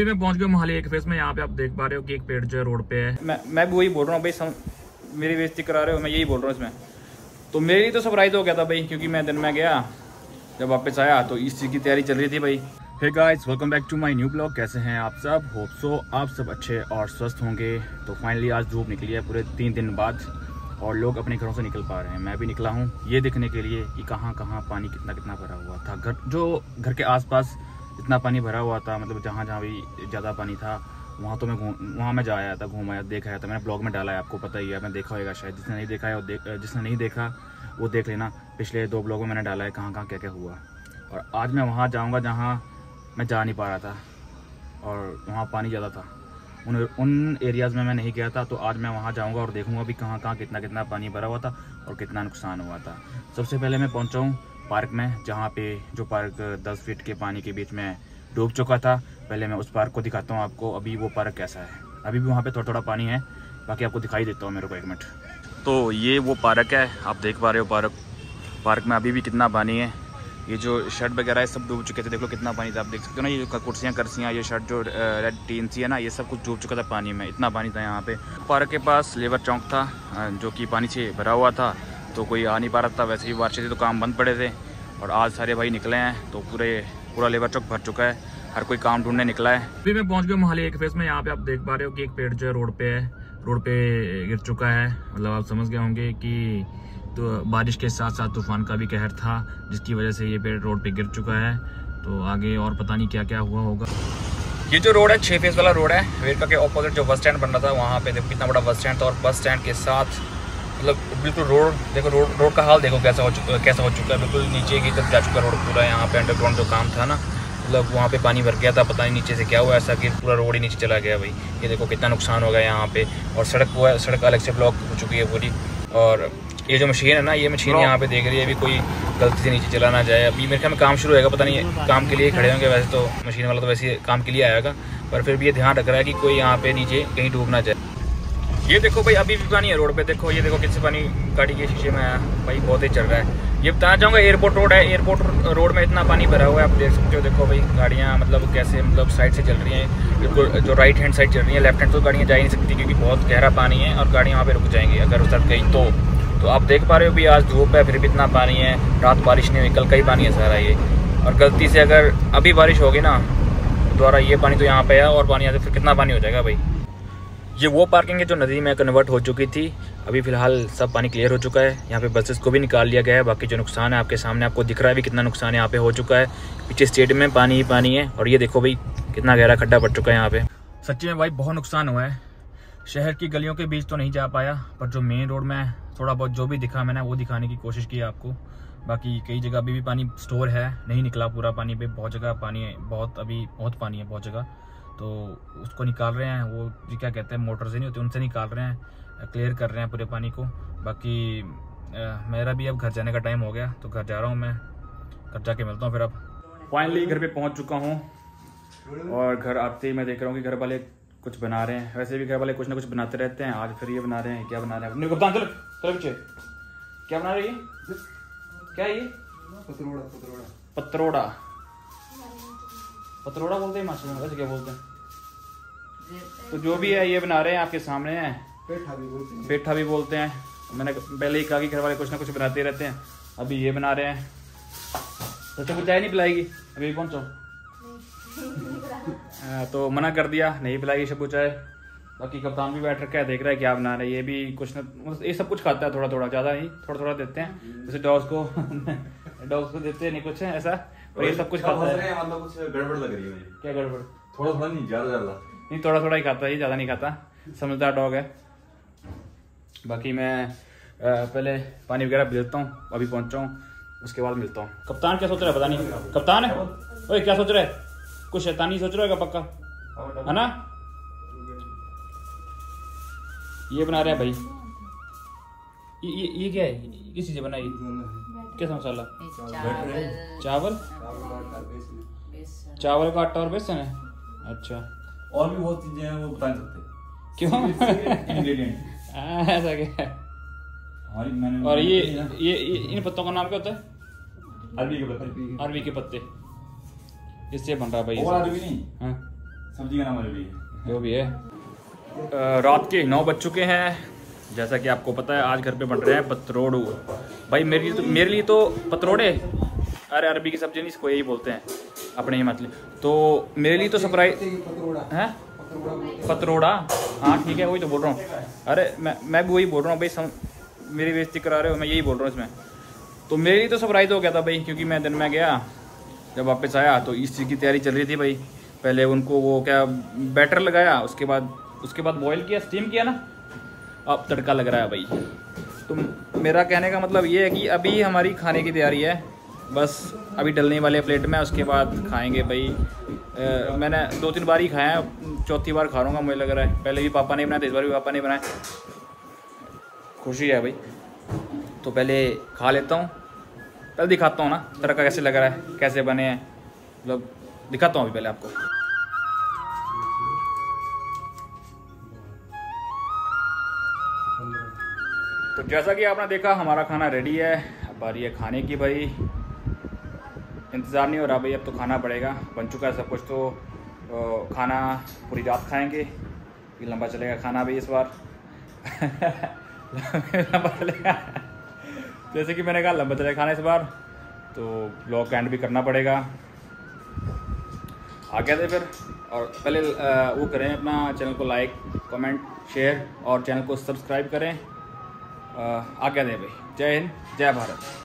अभी मैं पहुँच गया मोहाली एक फेस में यहाँ पे आप देख पा रहे हो कि एक पेड़ जो है रोड पे है। मैं मैं भी वही बोल रहा हूँ भाई सम, मेरी बेइज्जती करा रहे हो मैं यही बोल रहा हूँ इसमें। तो मेरी तो सरप्राइज़ हो गया था भाई क्योंकि मैं दिन में गया जब वापस आया तो इस चीज़ की तैयारी चल रही थी भाई। Hey guys welcome back to my new blog कैसे हैं आप सब? होप सो आप सब अच्छे और स्वस्थ होंगे। तो फाइनली आज धूप निकली है पूरे तीन दिन बाद और लोग अपने घरों से निकल पा रहे हैं। मैं भी निकला हूँ ये देखने के लिए कि कहाँ कहाँ पानी कितना कितना भरा हुआ था। घर जो घर के आसपास इतना पानी भरा हुआ था मतलब जहाँ जहाँ भी ज़्यादा पानी था, वहाँ तो मैं घूम, वहाँ मैं जा आया था, घूम आया, देखा आया था, मैंने ब्लॉग में डाला है, आपको पता ही है मैं देखा होगा शायद, जिसने नहीं देखा है वो देख, जिसने नहीं देखा, वो देख लेना, पिछले दो ब्लॉग में मैंने डाला है कहाँ कहाँ क्या क्या हुआ। और आज मैं वहाँ जाऊँगा जहाँ मैं जा नहीं पा रहा था, और वहाँ पानी ज़्यादा था। उन उन एरियाज़ में मैं नहीं गया था तो आज मैं वहाँ जाऊँगा और देखूँगा भी कहाँ कहाँ कितना कितना पानी भरा हुआ था और कितना नुकसान हुआ था। सबसे पहले मैं पहुँचा हूँ पार्क में, जहाँ पे जो पार्क दस फीट के पानी के बीच में डूब चुका था। पहले मैं उस पार्क को दिखाता हूँ आपको, अभी वो पार्क कैसा है। अभी भी वहाँ पे थोड़ा थोड़ा पानी है, बाकी आपको दिखाई देता हूँ मेरे को एक मिनट। तो ये वो पार्क है, आप देख पा रहे हो पार्क। पार्क में अभी भी कितना पानी है। ये जो शर्ट वगैरह है, सब डूब चुके थे, देख लो कितना पानी था। आप देख सकते हो ना, ये कुर्सियाँ करसियाँ, ये शर्ट जो रेड टीन सी है ना, ये सब कुछ डूब चुका था पानी में। इतना पानी था यहाँ पे। पार्क के पास लेबर चौक था जो कि पानी से भरा हुआ था। तो कोई आ नहीं पा रहा था, वैसे ही बारिश थी तो काम बंद पड़े थे। और आज सारे भाई निकले हैं तो पूरे पूरा लेबर चौक भर चुका है। हर कोई काम ढूँढने निकला है। अभी मैं पहुँच गया मोहाली एक फेस में। यहाँ पे आप देख पा रहे हो कि एक पेड़ जो है रोड पे है रोड पे गिर चुका है। मतलब आप समझ गए होंगे कि तो बारिश के साथ साथ तूफ़ान का भी कहर था जिसकी वजह से ये पेड़ रोड पे गिर चुका है। तो आगे और पता नहीं क्या क्या हुआ होगा। ये जो रोड है छः फेस वाला रोड है वेरका के ऑपोजिट जो बस स्टैंड बन रहा था वहाँ पे देखो कितना बड़ा बस स्टैंड था और बस स्टैंड के साथ मतलब बिल्कुल रोड देखो रोड रोड का हाल देखो कैसा हो चुका कैसा हो चुका है। बिल्कुल नीचे की तरफ़ जा चुका रोड पूरा यहाँ पे अंडरग्राउंड जो काम था ना मतलब वहाँ पे पानी भर गया था पता नहीं नीचे से क्या हुआ ऐसा कि पूरा रोड ही नीचे चला गया भाई। ये देखो कितना नुकसान हो गया यहाँ पे और सड़क हुआ सड़क अलग से ब्लॉक हो चुकी है पूरी। और ये जो मशीन है ना ये मशीन यहाँ पे देख रही है अभी कोई गलती से नीचे चला ना जाए। अभी मेरे ख्याल में काम शुरू होगा पता नहीं काम के लिए खड़े होंगे वैसे तो मशीन वाला तो वैसे काम के लिए आएगा। पर फिर भी ये ध्यान रख रहा है कि कोई यहाँ पे नीचे कहीं डूब ना जाए। ये देखो भाई, अभी भी पानी है रोड पे। देखो, ये देखो किससे पानी गाड़ी के शीशे में आया। भाई, बहुत ही चल रहा है। ये बताना चाहूँगा एयरपोर्ट रोड है। एयरपोर्ट रोड में इतना पानी भरा हुआ है, आप देख सकते हो। देखो भाई, गाड़ियाँ मतलब कैसे मतलब साइड से चल रही हैं। बिल्कुल, जो राइट हैंड साइड चल रही है लेफ़्ट हैंड तो गाड़ियाँ जा ही नहीं सकती क्योंकि बहुत गहरा पानी है और गाड़ियाँ वहाँ पर रुक जाएँगी अगर उतर गई तो। तो आप देख पा रहे हो भी, आज धूप है, फिर भी इतना पानी है। रात बारिश नहीं हुई, कल का ही पानी है सारा ये। और गलती से अगर अभी बारिश होगी ना, दोबारा ये पानी तो यहाँ पे है और पानी आते, फिर कितना पानी हो जाएगा भाई? ये वो पार्किंग है जो नदी में कन्वर्ट हो चुकी थी। अभी फ़िलहाल सब पानी क्लियर हो चुका है। यहाँ पे बसेस को भी निकाल लिया गया है। बाकी जो नुकसान है आपके सामने आपको दिख रहा है भी कितना नुकसान यहाँ पे हो चुका है। पीछे स्टेट में पानी ही पानी है और ये देखो भाई, कितना गहरा खड्डा पड़ चुका है यहाँ पे। सच्ची में भाई बहुत नुकसान हुआ है। शहर की गलियों के बीच तो नहीं जा पाया, पर जो मेन रोड में थोड़ा बहुत जो भी दिखा मैंने, वो दिखाने की कोशिश की आपको। बाकी कई जगह अभी भी पानी स्टोर है, नहीं निकला पूरा पानी पे। बहुत जगह पानी है, बहुत अभी बहुत पानी है, बहुत जगह। तो उसको निकाल रहे हैं वो जी क्या कहते हैं मोटर से नहीं होती उनसे निकाल रहे हैं क्लियर कर रहे हैं पूरे पानी को। बाकी आ, मेरा भी अब घर जाने का टाइम हो गया तो घर जा रहा हूँ मैं। घर जाके मिलता हूँ फिर अब। फाइनली घर पे पहुँच चुका हूँ और घर आते ही मैं देख रहा हूँ कि घर वाले कुछ बना रहे हैं। वैसे भी घर वाले कुछ ना कुछ बनाते रहते हैं आज फिर ये बना रहे हैं क्या बना रहे हैं। कप्तान चलो चलो पीछे। क्या बना रही है क्या ये? पत्रोड़ा पत्रोड़ा। पत्रोड़ा। पत्रोड़ा बोलते हैं मास्टर वैसे क्या बोलते हैं? तो जो भी है ये बना रहे हैं आपके सामने है। पेठा भी बोलते हैं। पेठा भी बोलते हैं। मैंने पहले ही कहा कि घर वाले कुछ ना कुछ बनाते रहते हैं। अभी ये बना रहे हैं। तो कुछ चाय नहीं पिलाएगी? अभी पहुंचो हाँ, तो मना कर दिया नहीं पिलाएगी सब कुछ चाय। बाकी कप्तान भी बैठ रखा है देख रहा है क्या बना रहे हैं। ये भी कुछ ना मतलब ये सब कुछ खाता है थोड़ा थोड़ा ज़्यादा नहीं थोड़ा थोड़ा देते हैं। जैसे डॉग्स को डॉग्स को देते हैं नहीं कुछ है ऐसा। और ये सब कुछ खाता है। मतलब कुछ गड़बड़ लग रही है। क्या गड़बड़? थोड़ा थोड़ा नहीं ज़्यादा ज़्यादा नहीं थोड़ा थोड़ा ही खाता है ज़्यादा नहीं खाता। समझदार डॉग है। बाकी मैं पहले पानी वगैरह पी लेता हूँ अभी पहुँचा हूँ उसके बाद मिलता हूँ। कप्तान क्या सोच रहा है? पता नहीं। कप्तान? है ओए क्या सोच रहा है? कुछ शैतानी सोच रहा है पक्का? है ना? ये बना रहे हैं भाई। ये ये, ये क्या है? किस चीज़ बनाई कैसा मसाला? चावल। चावल का आटा और बेसन है? अच्छा। और भी बहुत चीज़ें हैं वो बता नहीं सकते। क्यों? इंग्रेडिएंट हाँ, ऐसा क्या? हमारी मैंने और ये ये इन पत्तों का नाम क्या होता है? अरबी के पत्ते। अरबी के पत्ते। इससे बन रहा है भाई और अरबी नहीं? हाँ। सब्ज़ी का नाम अरबी है। जो भी है। रात के नौ बज चुके हैं। जैसा कि आपको पता है आज घर पे बन रहे हैं पतरोड़ू। भाई मेरे तो मेरे लिए तो पतरोड़े। अरे अरबी की सब्ज़ी नहीं इसको यही बोलते हैं अपने ही मतलब। तो मेरे लिए तो सरप्राइज़ है? पतरोड़ा। हाँ ठीक है वही तो बोल रहा हूँ। अरे मैं मैं भी वही बोल रहा हूँ भाई सम, मेरी बेइज्जती करा रहे हो मैं यही बोल रहा हूँ इसमें। तो मेरे लिए तो सरप्राइज़ हो गया था भाई क्योंकि मैं दिन में गया जब वापस आया तो इस चीज़ की तैयारी चल रही थी भाई। पहले उनको वो क्या बैटर लगाया उसके बाद उसके बाद बॉईल किया स्टीम किया ना। अब तड़का लग रहा है भाई। तो मेरा कहने का मतलब ये है कि अभी हमारी खाने की तैयारी है बस अभी डलने वाले प्लेट में उसके बाद खाएँगे भाई। अ, मैंने दो तीन बार ही खाया है चौथी बार खा लूँगा मुझे लग रहा है। पहले भी पापा ने बनाया इस बार भी पापा ने बनाया। खुशी है भाई। तो पहले खा लेता हूँ। पहले दिखाता हूँ ना तड़का कैसे लग रहा है कैसे बने हैं। मतलब दिखाता हूँ अभी पहले आपको। तो जैसा कि आपने देखा हमारा खाना रेडी है। अब बारी है खाने की भाई। इंतज़ार नहीं हो रहा भाई, अब तो खाना पड़ेगा। बन चुका है सब कुछ तो खाना पूरी रात खाएँगे। ये लंबा चलेगा खाना भी इस बार। लंबा चलेगा। जैसे कि मैंने कहा, लंबा चलेगा खाना इस बार। तो ब्लॉग एंड भी करना पड़ेगा। आ गया थे फिर। और पहले वो करें अपना चैनल को लाइक कमेंट शेयर और चैनल को सब्सक्राइब करें। आ गया थे भाई। जय हिंद, जय भारत।